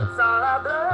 it's all I blood.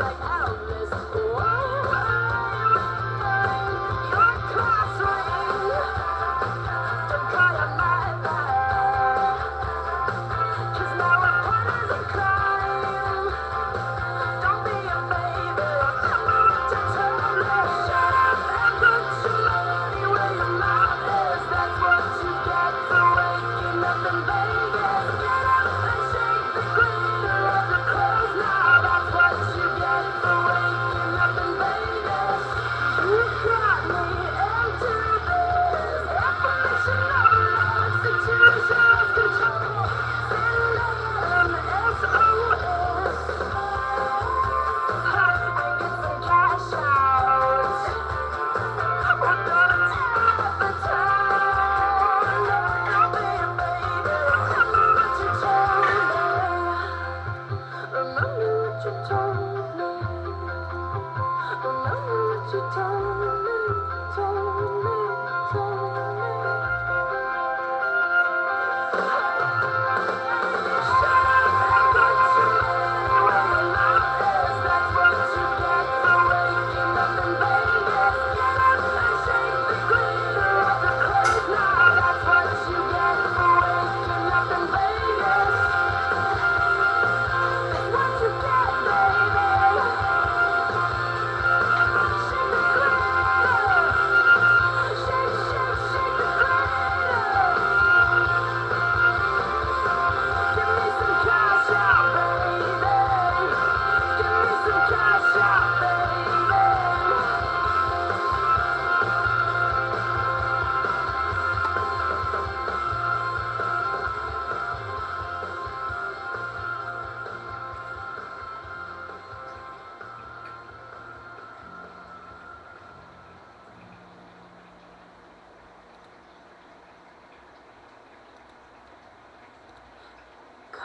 like told me, told me.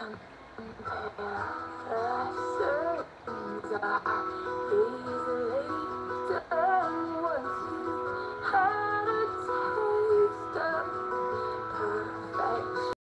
Until the